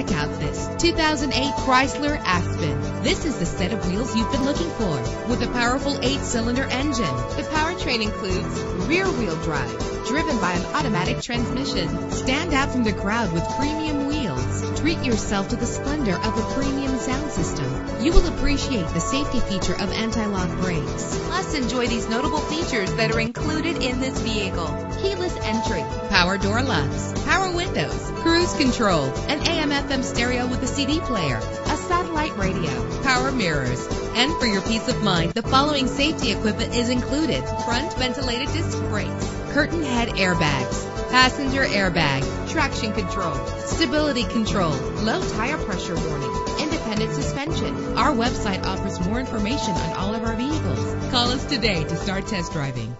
Check out this 2008 Chrysler Aspen. This is the set of wheels you've been looking for with a powerful eight-cylinder engine. The powertrain includes rear-wheel drive, driven by an automatic transmission. Stand out from the crowd with premium. Treat yourself to the splendor of a premium sound system. You will appreciate the safety feature of anti-lock brakes. Plus, enjoy these notable features that are included in this vehicle. Keyless entry, power door locks, power windows, cruise control, an AM FM stereo with a CD player, a satellite radio, power mirrors. And for your peace of mind, the following safety equipment is included. Front ventilated disc brakes, curtain head airbags, passenger airbag, traction control, stability control, low tire pressure warning, independent suspension. Our website offers more information on all of our vehicles. Call us today to start test driving.